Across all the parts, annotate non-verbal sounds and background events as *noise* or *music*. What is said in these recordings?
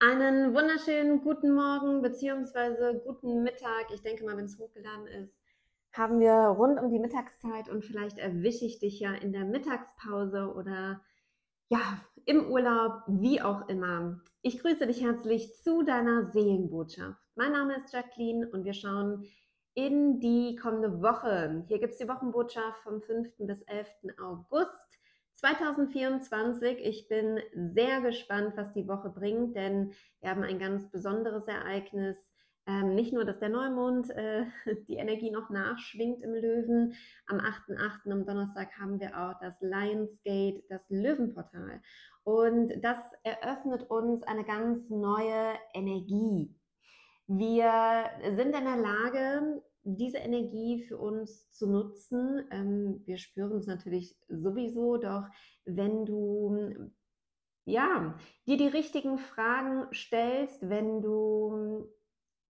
Einen wunderschönen guten Morgen bzw. guten Mittag. Ich denke mal, wenn es hochgeladen ist, haben wir rund um die Mittagszeit und vielleicht erwische ich dich ja in der Mittagspause oder ja, im Urlaub, wie auch immer. Ich grüße dich herzlich zu deiner Seelenbotschaft. Mein Name ist Jacqueline und wir schauen in die kommende Woche. Hier gibt es die Wochenbotschaft vom 5. bis 11. August. 2024. Ich bin sehr gespannt, was die Woche bringt, denn wir haben ein ganz besonderes Ereignis. Ähm, nicht nur, dass der Neumond äh, *laughs* die Energie noch nachschwingt im Löwen. Am 8.8. am Donnerstag haben wir auch das Lionsgate, das Löwenportal. Und das eröffnet uns eine ganz neue Energie. Wir sind in der Lage, diese Energie für uns zu nutzen. Ähm, wir spüren es natürlich sowieso, doch wenn du ja, dir die richtigen Fragen stellst, wenn du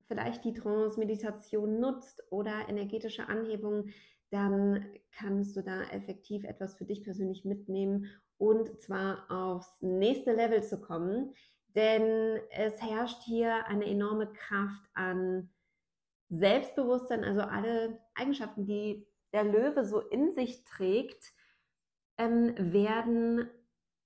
vielleicht die Trance-Meditation nutzt oder energetische Anhebung, dann kannst du da effektiv etwas für dich persönlich mitnehmen und zwar aufs nächste Level zu kommen. Denn es herrscht hier eine enorme Kraft an Selbstbewusstsein, also alle Eigenschaften, die der Löwe so in sich trägt, ähm, werden,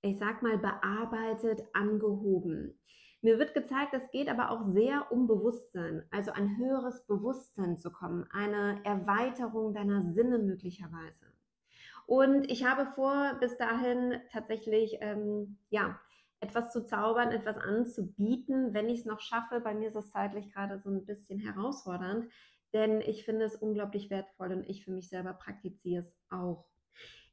ich sag mal, bearbeitet, angehoben. Mir wird gezeigt, es geht aber auch sehr um Bewusstsein, also ein höheres Bewusstsein zu kommen, eine Erweiterung deiner Sinne möglicherweise. Und ich habe vor, bis dahin tatsächlich, ähm, ja, etwas zu zaubern, etwas anzubieten, wenn ich es noch schaffe. Bei mir ist es zeitlich gerade so ein bisschen herausfordernd, denn ich finde es unglaublich wertvoll und ich für mich selber praktiziere es auch.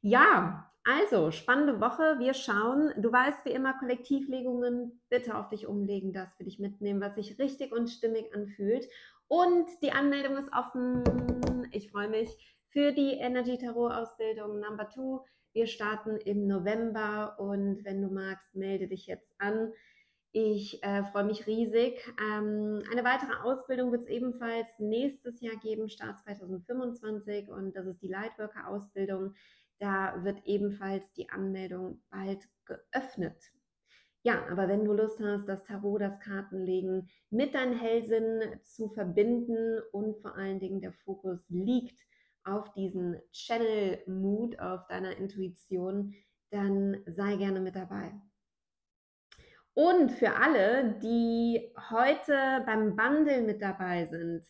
Ja, also spannende Woche. Wir schauen. Du weißt wie immer, Kollektivlegungen bitte auf dich umlegen, das für dich mitnehmen, was sich richtig und stimmig anfühlt. Und die Anmeldung ist offen. Ich freue mich für die Energy Tarot Ausbildung Number 2 wir starten im November und wenn du magst, melde dich jetzt an. Ich äh, freue mich riesig. Ähm, eine weitere Ausbildung wird es ebenfalls nächstes Jahr geben, Start 2025 und das ist die Lightworker-Ausbildung. Da wird ebenfalls die Anmeldung bald geöffnet. Ja, aber wenn du Lust hast, das Tarot, das Kartenlegen mit deinen Hellsinn zu verbinden und vor allen Dingen der Fokus liegt auf diesen Channel Mood, auf deiner Intuition, dann sei gerne mit dabei. Und für alle, die heute beim Bundle mit dabei sind,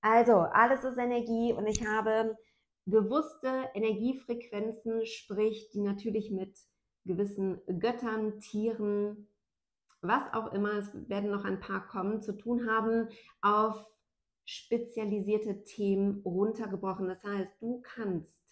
also alles ist Energie und ich habe bewusste Energiefrequenzen, sprich, die natürlich mit gewissen Göttern, Tieren, was auch immer, es werden noch ein paar kommen, zu tun haben, auf spezialisierte Themen runtergebrochen. Das heißt, du kannst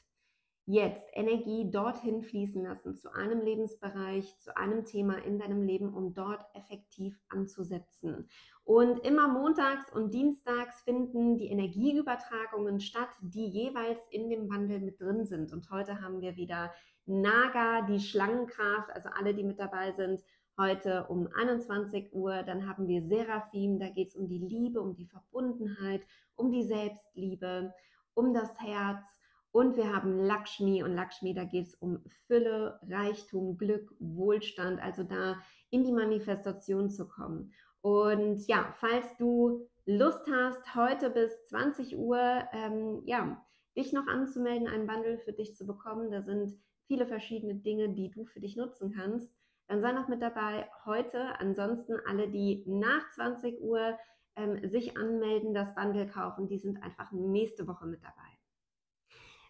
jetzt Energie dorthin fließen lassen, zu einem Lebensbereich, zu einem Thema in deinem Leben, um dort effektiv anzusetzen. Und immer montags und dienstags finden die Energieübertragungen statt, die jeweils in dem Wandel mit drin sind. Und heute haben wir wieder Naga, die Schlangenkraft, also alle, die mit dabei sind, heute um 21 Uhr. Dann haben wir Seraphim, da geht es um die Liebe, um die Verbundenheit, um die Selbstliebe, um das Herz. Und wir haben Lakshmi und Lakshmi, da geht es um Fülle, Reichtum, Glück, Wohlstand, also da in die Manifestation zu kommen. Und ja, falls du Lust hast, heute bis 20 Uhr, ähm, ja, dich noch anzumelden, einen Bundle für dich zu bekommen, da sind viele verschiedene Dinge, die du für dich nutzen kannst dann sei noch mit dabei heute. Ansonsten alle, die nach 20 Uhr ähm, sich anmelden, das Bundle kaufen, die sind einfach nächste Woche mit dabei.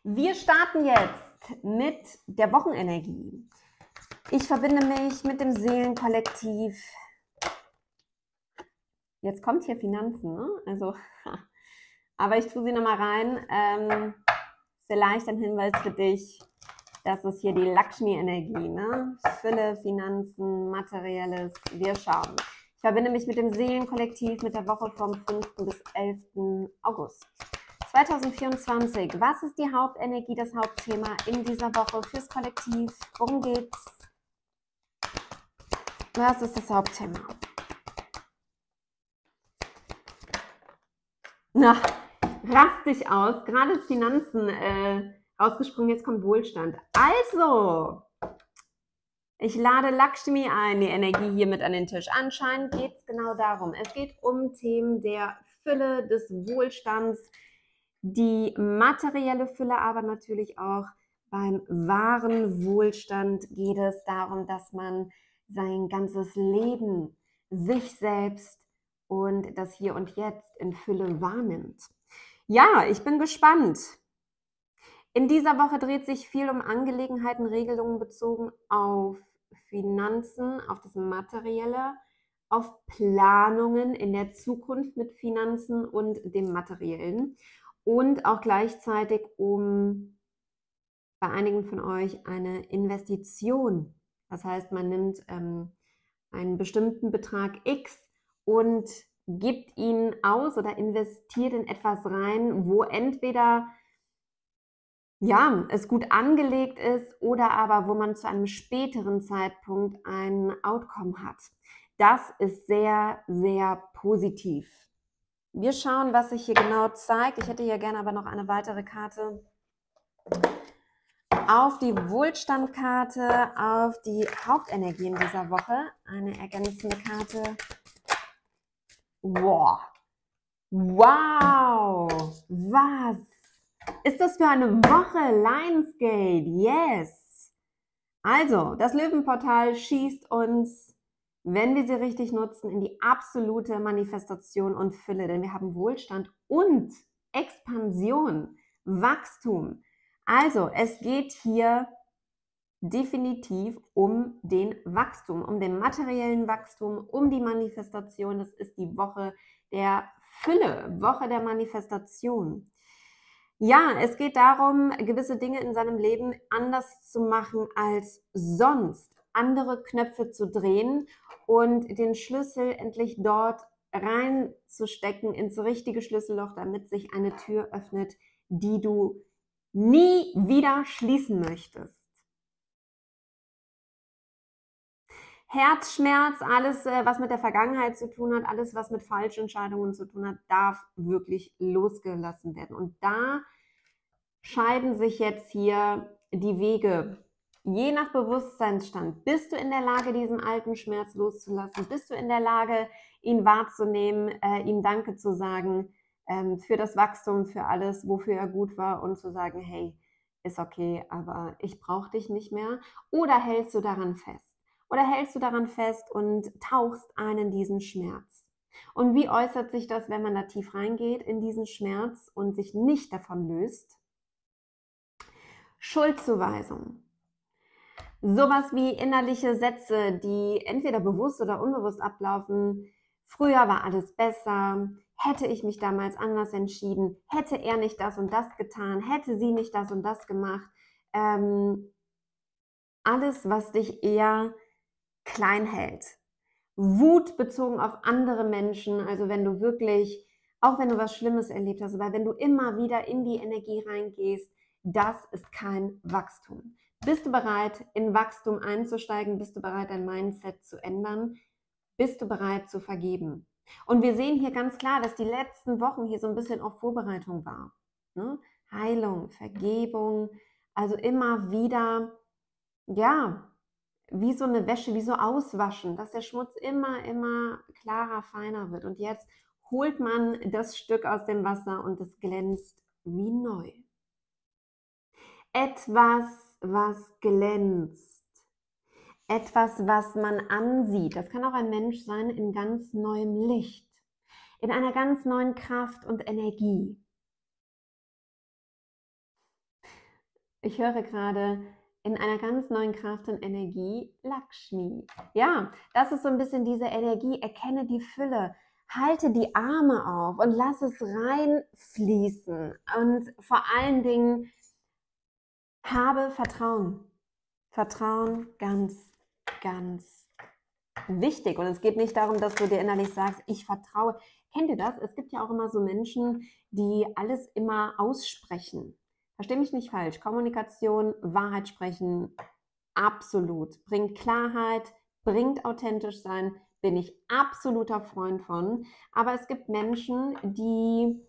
Wir starten jetzt mit der Wochenenergie. Ich verbinde mich mit dem Seelenkollektiv. Jetzt kommt hier Finanzen, ne? Also, *laughs* aber ich tue sie nochmal rein. Ähm, vielleicht ein Hinweis für dich das ist hier die Lakshmi-Energie, ne? Fülle, Finanzen, Materielles. Wir schauen. Ich verbinde mich mit dem Seelenkollektiv mit der Woche vom 5. bis 11. August. 2024. Was ist die Hauptenergie, das Hauptthema in dieser Woche fürs Kollektiv? Worum geht's? Was ist das Hauptthema? Na, rast dich aus. Gerade Finanzen. Äh, ausgesprungen, jetzt kommt Wohlstand. Also, Ich lade Lakshmi ein, die Energie hier mit an den Tisch. Anscheinend geht es genau darum. Es geht um Themen der Fülle, des Wohlstands, die materielle Fülle, aber natürlich auch beim wahren Wohlstand geht es darum, dass man sein ganzes Leben, sich selbst und das Hier und Jetzt in Fülle wahrnimmt. Ja, ich bin gespannt. In dieser Woche dreht sich viel um Angelegenheiten, Regelungen bezogen auf Finanzen, auf das Materielle, auf Planungen in der Zukunft mit Finanzen und dem Materiellen und auch gleichzeitig um bei einigen von euch eine Investition. Das heißt, man nimmt ähm, einen bestimmten Betrag X und gibt ihn aus oder investiert in etwas rein, wo entweder ja, es gut angelegt ist oder aber wo man zu einem späteren Zeitpunkt ein Outcome hat. Das ist sehr, sehr positiv. Wir schauen, was sich hier genau zeigt. Ich hätte hier gerne aber noch eine weitere Karte auf die Wohlstandkarte, auf die Hauptenergien dieser Woche. Eine ergänzende Karte. Wow. Wow. Was ist das für eine Woche? Lionsgate. Yes. Also, das Löwenportal schießt uns, wenn wir sie richtig nutzen, in die absolute Manifestation und Fülle. Denn wir haben Wohlstand und Expansion, Wachstum. Also, es geht hier definitiv um den Wachstum, um den materiellen Wachstum, um die Manifestation. Das ist die Woche der Fülle, Woche der Manifestation. Ja, es geht darum, gewisse Dinge in seinem Leben anders zu machen als sonst, andere Knöpfe zu drehen und den Schlüssel endlich dort reinzustecken ins richtige Schlüsselloch, damit sich eine Tür öffnet, die du nie wieder schließen möchtest. Herzschmerz, alles, äh, was mit der Vergangenheit zu tun hat, alles, was mit Falschentscheidungen zu tun hat, darf wirklich losgelassen werden. Und da scheiden sich jetzt hier die Wege. Je nach Bewusstseinsstand, bist du in der Lage, diesen alten Schmerz loszulassen? Bist du in der Lage, ihn wahrzunehmen, äh, ihm Danke zu sagen ähm, für das Wachstum, für alles, wofür er gut war und zu sagen, hey, ist okay, aber ich brauche dich nicht mehr? Oder hältst du daran fest? Oder hältst du daran fest und tauchst ein in diesen Schmerz? Und wie äußert sich das, wenn man da tief reingeht in diesen Schmerz und sich nicht davon löst? Schuldzuweisung. Sowas wie innerliche Sätze, die entweder bewusst oder unbewusst ablaufen. Früher war alles besser. Hätte ich mich damals anders entschieden, hätte er nicht das und das getan, hätte sie nicht das und das gemacht. Ähm, alles, was dich eher klein hält. Wut bezogen auf andere Menschen, also wenn du wirklich, auch wenn du was Schlimmes erlebt hast, aber wenn du immer wieder in die Energie reingehst, das ist kein Wachstum. Bist du bereit, in Wachstum einzusteigen? Bist du bereit, dein Mindset zu ändern? Bist du bereit zu vergeben? Und wir sehen hier ganz klar, dass die letzten Wochen hier so ein bisschen auf Vorbereitung war. Ne? Heilung, Vergebung, also immer wieder, ja, wie so eine Wäsche, wie so auswaschen, dass der Schmutz immer, immer klarer, feiner wird. Und jetzt holt man das Stück aus dem Wasser und es glänzt wie neu. Etwas, was glänzt. Etwas, was man ansieht. Das kann auch ein Mensch sein in ganz neuem Licht, in einer ganz neuen Kraft und Energie. Ich höre gerade, in einer ganz neuen Kraft und Energie Lakshmi. Ja, das ist so ein bisschen diese Energie. Erkenne die Fülle. Halte die Arme auf und lass es reinfließen. Und vor allen Dingen habe Vertrauen. Vertrauen ganz, ganz wichtig. Und es geht nicht darum, dass du dir innerlich sagst, ich vertraue. Kennt ihr das? Es gibt ja auch immer so Menschen, die alles immer aussprechen. Versteh mich nicht falsch. Kommunikation, Wahrheit sprechen, absolut. Bringt Klarheit, bringt authentisch sein, bin ich absoluter Freund von. Aber es gibt Menschen, die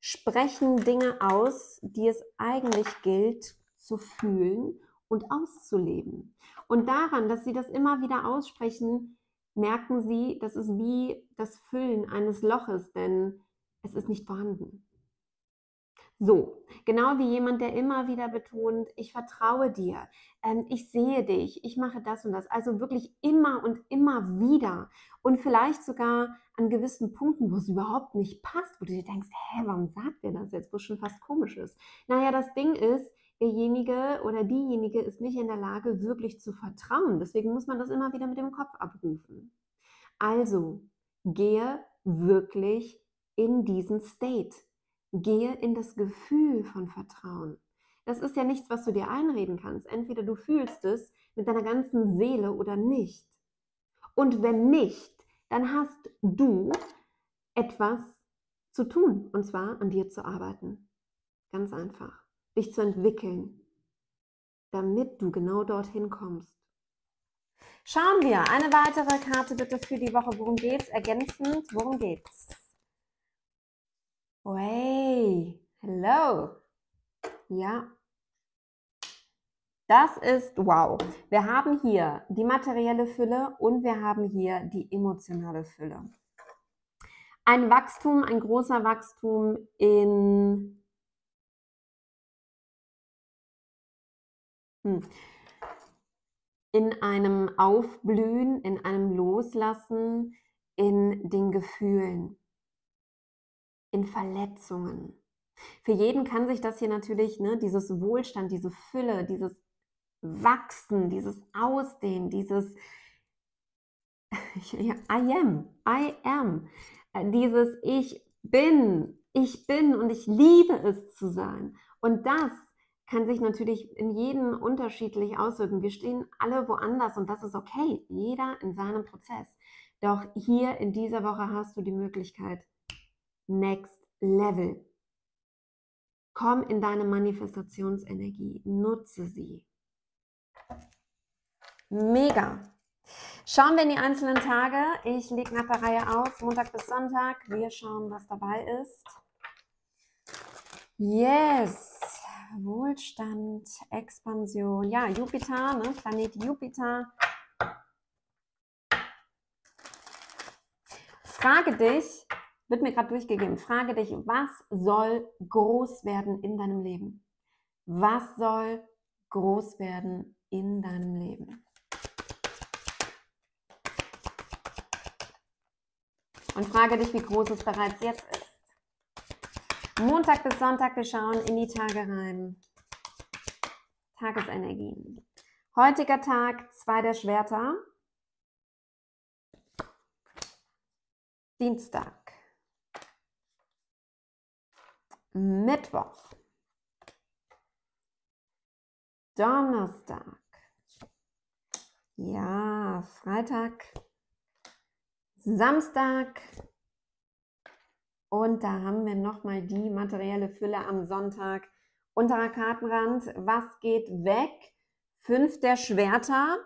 sprechen Dinge aus, die es eigentlich gilt zu fühlen und auszuleben. Und daran, dass sie das immer wieder aussprechen, merken sie, das ist wie das Füllen eines Loches, denn es ist nicht vorhanden. So, genau wie jemand, der immer wieder betont, ich vertraue dir, ähm, ich sehe dich, ich mache das und das. Also wirklich immer und immer wieder. Und vielleicht sogar an gewissen Punkten, wo es überhaupt nicht passt, wo du dir denkst, hä, warum sagt der das jetzt, wo es schon fast komisch ist. Naja, das Ding ist, derjenige oder diejenige ist nicht in der Lage, wirklich zu vertrauen. Deswegen muss man das immer wieder mit dem Kopf abrufen. Also, gehe wirklich in diesen State. Gehe in das Gefühl von Vertrauen. Das ist ja nichts, was du dir einreden kannst. Entweder du fühlst es mit deiner ganzen Seele oder nicht. Und wenn nicht, dann hast du etwas zu tun, und zwar an dir zu arbeiten. Ganz einfach. Dich zu entwickeln, damit du genau dorthin kommst. Schauen wir. Eine weitere Karte bitte für die Woche. Worum geht's? Ergänzend, worum geht's? Hey, hello. Ja. Das ist wow. Wir haben hier die materielle Fülle und wir haben hier die emotionale Fülle. Ein Wachstum, ein großer Wachstum in hm, in einem Aufblühen, in einem Loslassen, in den Gefühlen in Verletzungen. Für jeden kann sich das hier natürlich, ne, dieses Wohlstand, diese Fülle, dieses Wachsen, dieses Ausdehnen, dieses *laughs* I am, I am, äh, dieses Ich bin, ich bin und ich liebe es zu sein. Und das kann sich natürlich in jedem unterschiedlich auswirken. Wir stehen alle woanders und das ist okay, jeder in seinem Prozess. Doch hier in dieser Woche hast du die Möglichkeit, Next Level. Komm in deine Manifestationsenergie, nutze sie. Mega. Schauen wir in die einzelnen Tage. Ich lege nach der Reihe aus, Montag bis Sonntag. Wir schauen, was dabei ist. Yes. Wohlstand, Expansion. Ja, Jupiter, ne? Planet Jupiter. Frage dich, wird mir gerade durchgegeben. Frage dich, was soll groß werden in deinem Leben? Was soll groß werden in deinem Leben? Und frage dich, wie groß es bereits jetzt ist. Montag bis Sonntag, wir schauen in die Tage rein. Tagesenergien. Heutiger Tag, zwei der Schwerter. Dienstag. Mittwoch, Donnerstag, ja, Freitag, Samstag und da haben wir nochmal die materielle Fülle am Sonntag. Unterer Kartenrand, was geht weg? Fünf der Schwerter.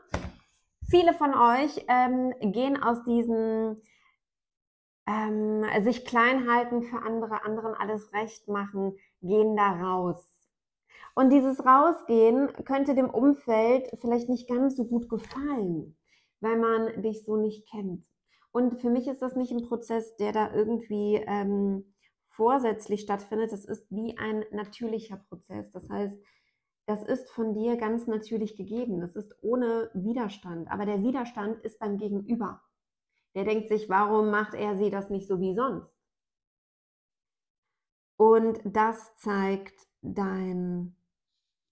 Viele von euch ähm, gehen aus diesen ähm, sich klein halten für andere, anderen alles recht machen, gehen da raus. Und dieses Rausgehen könnte dem Umfeld vielleicht nicht ganz so gut gefallen, weil man dich so nicht kennt. Und für mich ist das nicht ein Prozess, der da irgendwie ähm, vorsätzlich stattfindet. Das ist wie ein natürlicher Prozess. Das heißt, das ist von dir ganz natürlich gegeben. Das ist ohne Widerstand. Aber der Widerstand ist beim Gegenüber. Der denkt sich, warum macht er sie das nicht so wie sonst? Und das zeigt dein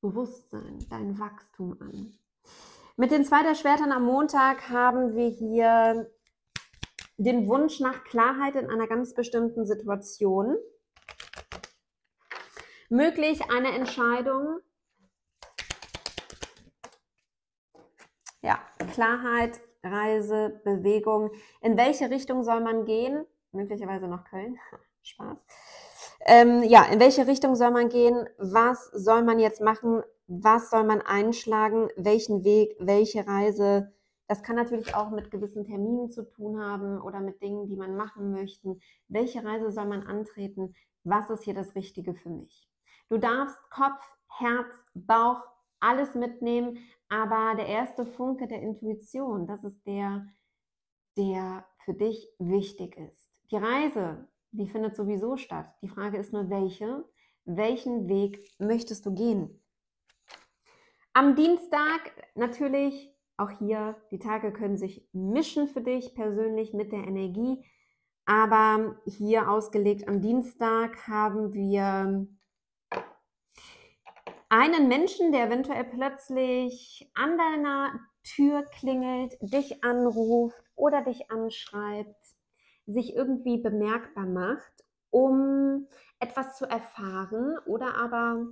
Bewusstsein, dein Wachstum an. Mit den zwei der Schwertern am Montag haben wir hier den Wunsch nach Klarheit in einer ganz bestimmten Situation. Möglich eine Entscheidung. Ja, Klarheit Reise, Bewegung. In welche Richtung soll man gehen? Möglicherweise nach Köln. *laughs* Spaß. Ähm, ja, in welche Richtung soll man gehen? Was soll man jetzt machen? Was soll man einschlagen? Welchen Weg? Welche Reise? Das kann natürlich auch mit gewissen Terminen zu tun haben oder mit Dingen, die man machen möchte. Welche Reise soll man antreten? Was ist hier das Richtige für mich? Du darfst Kopf, Herz, Bauch, alles mitnehmen, aber der erste Funke der Intuition, das ist der, der für dich wichtig ist. Die Reise, die findet sowieso statt. Die Frage ist nur, welche? Welchen Weg möchtest du gehen? Am Dienstag natürlich, auch hier, die Tage können sich mischen für dich persönlich mit der Energie. Aber hier ausgelegt am Dienstag haben wir einen Menschen, der eventuell plötzlich an deiner Tür klingelt, dich anruft oder dich anschreibt, sich irgendwie bemerkbar macht, um etwas zu erfahren oder aber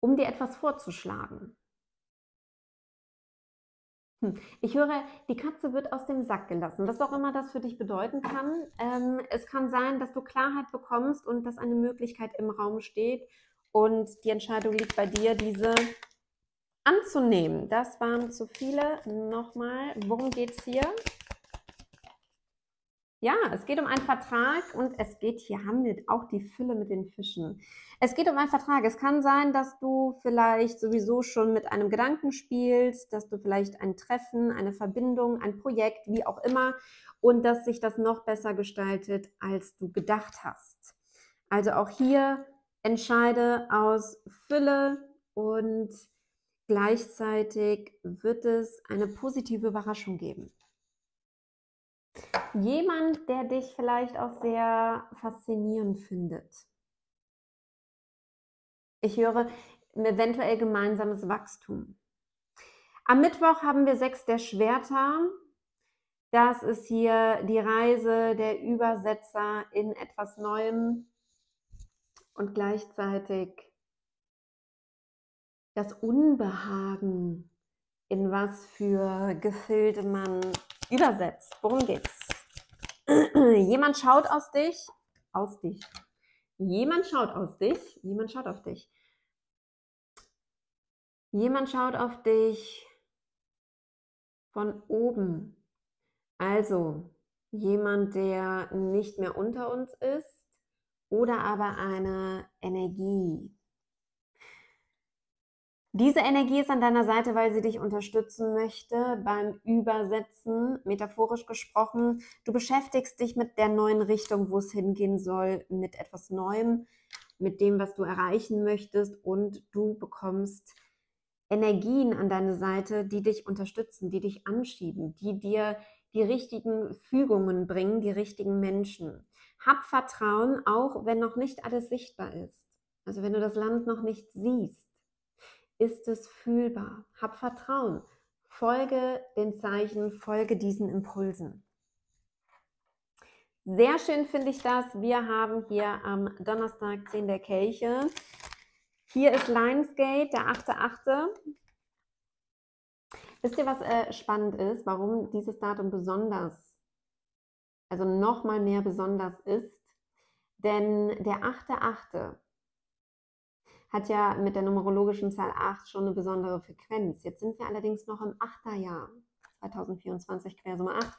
um dir etwas vorzuschlagen. Hm. Ich höre, die Katze wird aus dem Sack gelassen. Was auch immer das für dich bedeuten kann. Ähm, es kann sein, dass du Klarheit bekommst und dass eine Möglichkeit im Raum steht und die Entscheidung liegt bei dir, diese anzunehmen. Das waren zu viele. Nochmal, worum geht es hier? Ja, es geht um einen Vertrag und es geht, hier wir auch die Fülle mit den Fischen. Es geht um einen Vertrag. Es kann sein, dass du vielleicht sowieso schon mit einem Gedanken spielst, dass du vielleicht ein Treffen, eine Verbindung, ein Projekt, wie auch immer, und dass sich das noch besser gestaltet, als du gedacht hast. Also auch hier entscheide aus Fülle und gleichzeitig wird es eine positive Überraschung geben. Jemand, der dich vielleicht auch sehr faszinierend findet. Ich höre eventuell gemeinsames Wachstum. Am Mittwoch haben wir sechs der Schwerter. Das ist hier die Reise der Übersetzer in etwas Neuem und gleichzeitig das Unbehagen, in was für Gefilde man übersetzt. Worum geht's? *clears throat* Jemand schaut aus dich, aus dich. Jemand schaut aus dich, jemand schaut auf dich. Jemand schaut auf dich von oben. Also jemand, der nicht mehr unter uns ist oder aber eine Energie, diese Energie ist an deiner Seite, weil sie dich unterstützen möchte beim Übersetzen, metaphorisch gesprochen. Du beschäftigst dich mit der neuen Richtung, wo es hingehen soll, mit etwas Neuem, mit dem, was du erreichen möchtest und du bekommst Energien an deine Seite, die dich unterstützen, die dich anschieben, die dir die richtigen Fügungen bringen, die richtigen Menschen. Hab Vertrauen, auch wenn noch nicht alles sichtbar ist. Also wenn du das Land noch nicht siehst ist es fühlbar. Hab Vertrauen. Folge den Zeichen, folge diesen Impulsen. Sehr schön finde ich das. Wir haben hier am Donnerstag 10 der Kelche. Hier ist Lionsgate, der 8.8. Wisst ihr, was äh, spannend ist, warum dieses Datum besonders, also nochmal mehr besonders ist? Denn der 8.8 hat ja mit der numerologischen Zahl 8 schon eine besondere Frequenz. Jetzt sind wir allerdings noch im 8. Jahr, 2024 Quersumme 8.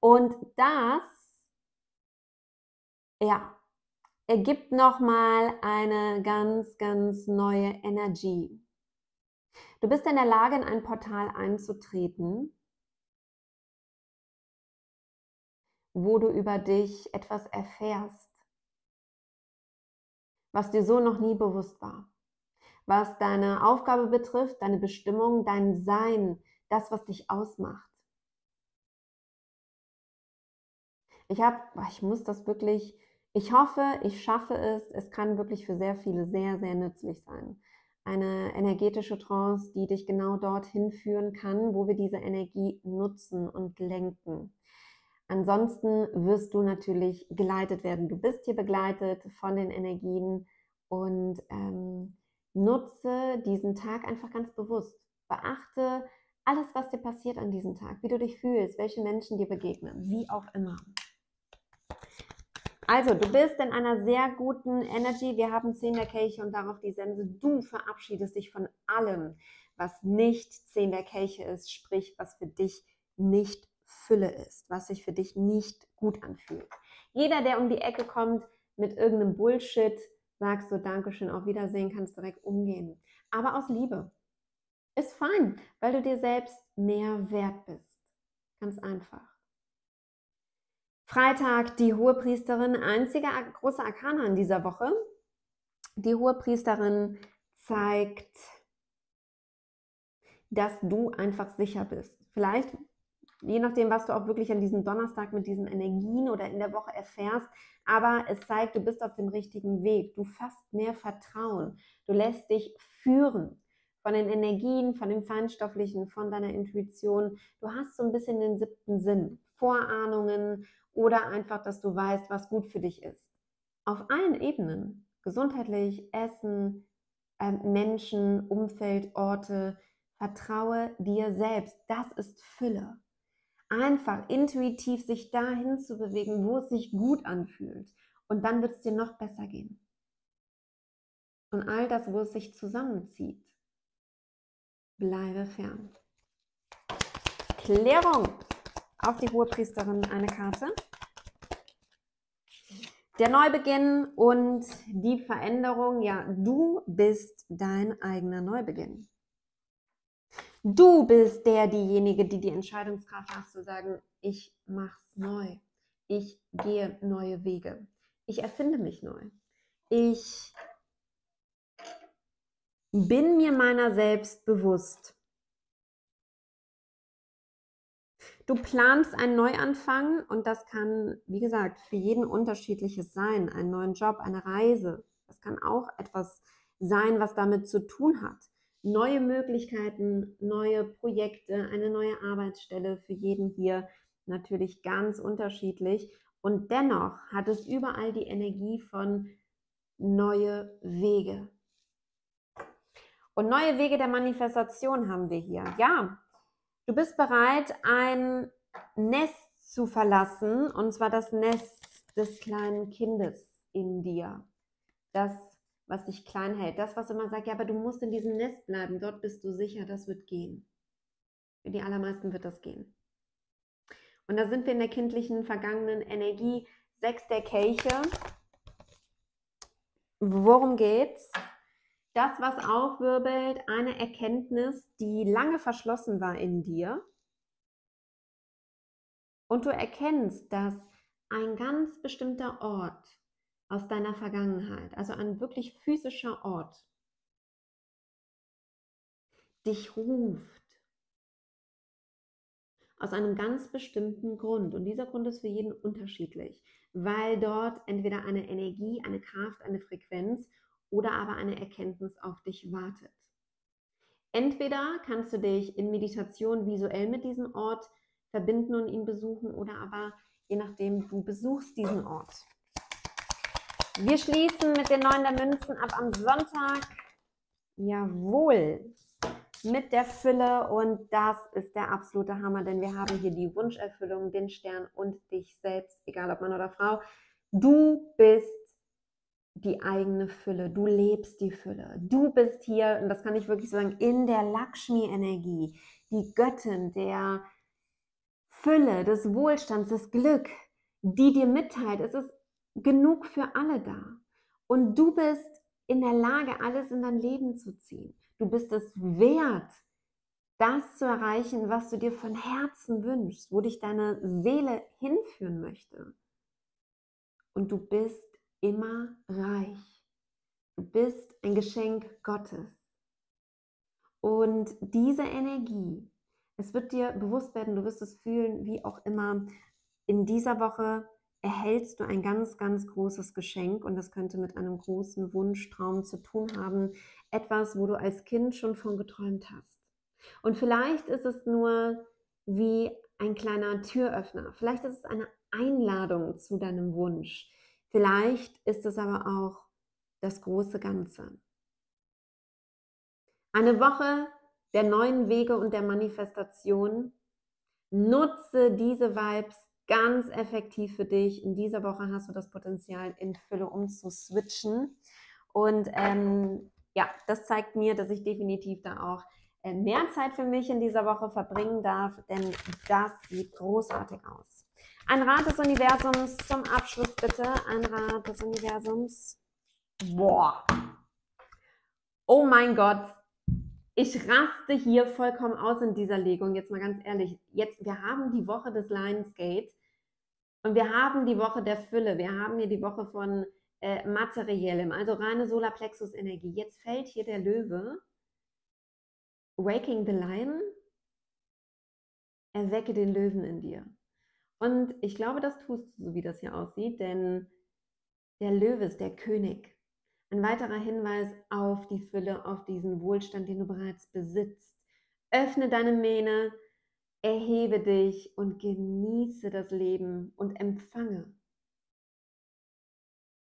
Und das, ja, ergibt nochmal eine ganz, ganz neue Energie. Du bist in der Lage, in ein Portal einzutreten, wo du über dich etwas erfährst was dir so noch nie bewusst war. Was deine Aufgabe betrifft, deine Bestimmung, dein Sein, das, was dich ausmacht. Ich habe, ich muss das wirklich, ich hoffe, ich schaffe es. Es kann wirklich für sehr viele sehr, sehr nützlich sein. Eine energetische Trance, die dich genau dorthin führen kann, wo wir diese Energie nutzen und lenken. Ansonsten wirst du natürlich geleitet werden. Du bist hier begleitet von den Energien und ähm, nutze diesen Tag einfach ganz bewusst. Beachte alles, was dir passiert an diesem Tag, wie du dich fühlst, welche Menschen dir begegnen, wie auch immer. Also, du bist in einer sehr guten Energy. Wir haben 10 der Kelche und darauf die Sense. Du verabschiedest dich von allem, was nicht 10 der Kelche ist, sprich, was für dich nicht Fülle ist, was sich für dich nicht gut anfühlt. Jeder, der um die Ecke kommt mit irgendeinem Bullshit, sagst du Dankeschön, auf Wiedersehen, kannst direkt umgehen. Aber aus Liebe. Ist fein, weil du dir selbst mehr wert bist. Ganz einfach. Freitag die Hohepriesterin, einziger großer Arkana in dieser Woche. Die Hohepriesterin zeigt, dass du einfach sicher bist. Vielleicht, je nachdem, was du auch wirklich an diesem Donnerstag mit diesen Energien oder in der Woche erfährst, aber es zeigt, du bist auf dem richtigen Weg. Du fasst mehr Vertrauen. Du lässt dich führen von den Energien, von dem Feinstofflichen, von deiner Intuition. Du hast so ein bisschen den siebten Sinn, Vorahnungen oder einfach, dass du weißt, was gut für dich ist. Auf allen Ebenen, gesundheitlich, Essen, äh, Menschen, Umfeld, Orte, vertraue dir selbst. Das ist Fülle. Einfach intuitiv sich dahin zu bewegen, wo es sich gut anfühlt. Und dann wird es dir noch besser gehen. Und all das, wo es sich zusammenzieht, bleibe fern. Klärung. Auf die Hohepriesterin eine Karte. Der Neubeginn und die Veränderung. Ja, du bist dein eigener Neubeginn. Du bist der, diejenige, die die Entscheidungskraft hast zu sagen, ich mach's neu. Ich gehe neue Wege. Ich erfinde mich neu. Ich bin mir meiner selbst bewusst. Du planst einen Neuanfang und das kann, wie gesagt, für jeden unterschiedliches sein. Einen neuen Job, eine Reise. Das kann auch etwas sein, was damit zu tun hat. Neue Möglichkeiten, neue Projekte, eine neue Arbeitsstelle für jeden hier natürlich ganz unterschiedlich. Und dennoch hat es überall die Energie von neue Wege, und neue Wege der Manifestation haben wir hier. Ja, du bist bereit, ein Nest zu verlassen, und zwar das Nest des kleinen Kindes in dir. Das, was dich klein hält. Das, was immer sagt, ja, aber du musst in diesem Nest bleiben. Dort bist du sicher, das wird gehen. Für die allermeisten wird das gehen. Und da sind wir in der kindlichen, vergangenen Energie. Sechs der Kelche. Worum geht's? das, was aufwirbelt, eine Erkenntnis, die lange verschlossen war in dir. Und du erkennst, dass ein ganz bestimmter Ort aus deiner Vergangenheit, also ein wirklich physischer Ort, dich ruft. Aus einem ganz bestimmten Grund. Und dieser Grund ist für jeden unterschiedlich, weil dort entweder eine Energie, eine Kraft, eine Frequenz oder aber eine Erkenntnis auf dich wartet. Entweder kannst du dich in Meditation visuell mit diesem Ort verbinden und ihn besuchen oder aber je nachdem, du besuchst diesen Ort. Wir schließen mit den neun der Münzen ab am Sonntag. Jawohl, mit der Fülle und das ist der absolute Hammer, denn wir haben hier die Wunscherfüllung, den Stern und dich selbst, egal ob Mann oder Frau. Du bist die eigene Fülle. Du lebst die Fülle. Du bist hier, und das kann ich wirklich sagen, in der Lakshmi-Energie, die Göttin der Fülle, des Wohlstands, des Glück, die dir mitteilt, es ist genug für alle da. Und du bist in der Lage, alles in dein Leben zu ziehen. Du bist es wert, das zu erreichen, was du dir von Herzen wünschst, wo dich deine Seele hinführen möchte. Und du bist immer reich. Du bist ein Geschenk Gottes. Und diese Energie, es wird dir bewusst werden, du wirst es fühlen, wie auch immer, in dieser Woche erhältst du ein ganz, ganz großes Geschenk und das könnte mit einem großen Wunschtraum zu tun haben. Etwas, wo du als Kind schon von geträumt hast. Und vielleicht ist es nur wie ein kleiner Türöffner. Vielleicht ist es eine Einladung zu deinem Wunsch. Vielleicht ist es aber auch das große Ganze. Eine Woche der neuen Wege und der Manifestation. Nutze diese Vibes ganz effektiv für dich. In dieser Woche hast du das Potenzial, in Fülle umzuswitchen. Und ähm, ja, das zeigt mir, dass ich definitiv da auch äh, mehr Zeit für mich in dieser Woche verbringen darf, denn das sieht großartig aus. Ein Rat des Universums zum Abschluss bitte. Ein Rat des Universums. Boah. Oh mein Gott. Ich raste hier vollkommen aus in dieser Legung. Jetzt mal ganz ehrlich. Jetzt, wir haben die Woche des Lionsgate und wir haben die Woche der Fülle. Wir haben hier die Woche von äh, materiellem, also reine Solarplexus-Energie. Jetzt fällt hier der Löwe. Waking the Lion. Erwecke den Löwen in dir. Und ich glaube, das tust du, so wie das hier aussieht, denn der Löwe ist der König. Ein weiterer Hinweis auf die Fülle, auf diesen Wohlstand, den du bereits besitzt. Öffne deine Mähne, erhebe dich und genieße das Leben und empfange.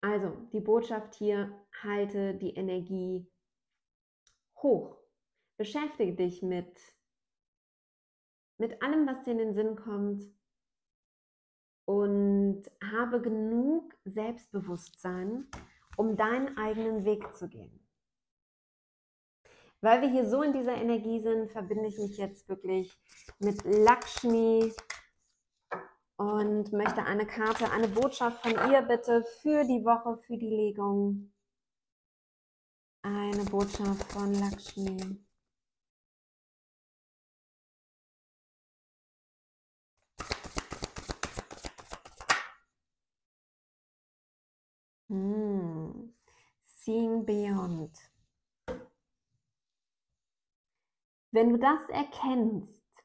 Also, die Botschaft hier, halte die Energie hoch. Beschäftige dich mit, mit allem, was dir in den Sinn kommt und habe genug Selbstbewusstsein, um deinen eigenen Weg zu gehen. Weil wir hier so in dieser Energie sind, verbinde ich mich jetzt wirklich mit Lakshmi und möchte eine Karte, eine Botschaft von ihr bitte für die Woche, für die Legung. Eine Botschaft von Lakshmi. Mm. Seeing Beyond. Wenn du das erkennst,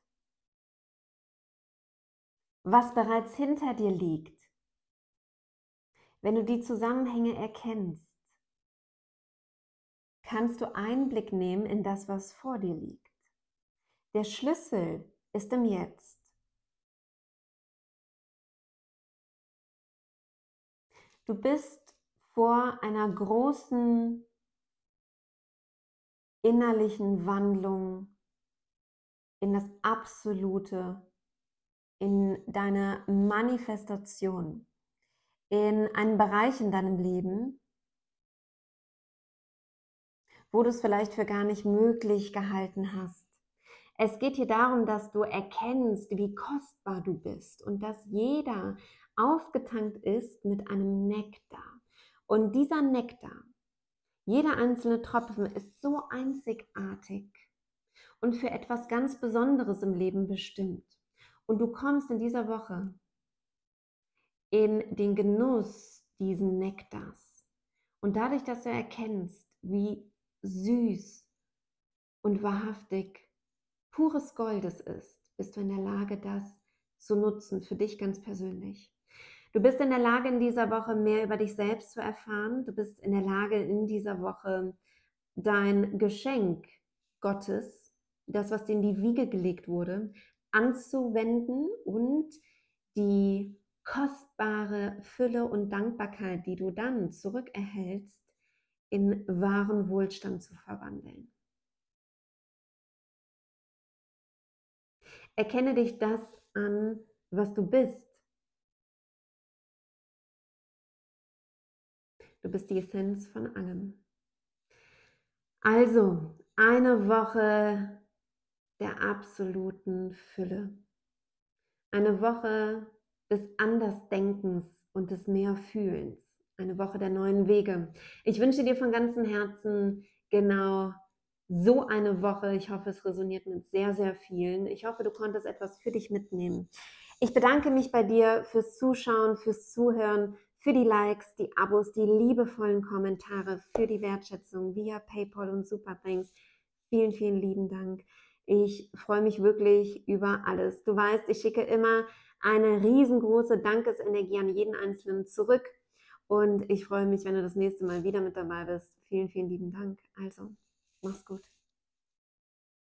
was bereits hinter dir liegt, wenn du die Zusammenhänge erkennst, kannst du Einblick nehmen in das, was vor dir liegt. Der Schlüssel ist im Jetzt. Du bist vor einer großen innerlichen Wandlung in das Absolute, in deine Manifestation, in einen Bereich in deinem Leben, wo du es vielleicht für gar nicht möglich gehalten hast. Es geht hier darum, dass du erkennst, wie kostbar du bist und dass jeder aufgetankt ist mit einem Nektar. Und dieser Nektar, jeder einzelne Tropfen ist so einzigartig und für etwas ganz Besonderes im Leben bestimmt. Und du kommst in dieser Woche in den Genuss diesen Nektars. Und dadurch, dass du erkennst, wie süß und wahrhaftig pures Gold es ist, bist du in der Lage, das zu nutzen, für dich ganz persönlich. Du bist in der Lage, in dieser Woche mehr über dich selbst zu erfahren. Du bist in der Lage, in dieser Woche dein Geschenk Gottes, das, was dir in die Wiege gelegt wurde, anzuwenden und die kostbare Fülle und Dankbarkeit, die du dann zurückerhältst, in wahren Wohlstand zu verwandeln. Erkenne dich das an, was du bist Du bist die Essenz von allem. Also, eine Woche der absoluten Fülle. Eine Woche des Andersdenkens und des Mehrfühlens. Eine Woche der neuen Wege. Ich wünsche dir von ganzem Herzen genau so eine Woche. Ich hoffe, es resoniert mit sehr, sehr vielen. Ich hoffe, du konntest etwas für dich mitnehmen. Ich bedanke mich bei dir fürs Zuschauen, fürs Zuhören, für die Likes, die Abos, die liebevollen Kommentare, für die Wertschätzung via PayPal und Super Thanks. Vielen, vielen lieben Dank. Ich freue mich wirklich über alles. Du weißt, ich schicke immer eine riesengroße Dankesenergie an jeden Einzelnen zurück. Und ich freue mich, wenn du das nächste Mal wieder mit dabei bist. Vielen, vielen lieben Dank. Also, mach's gut.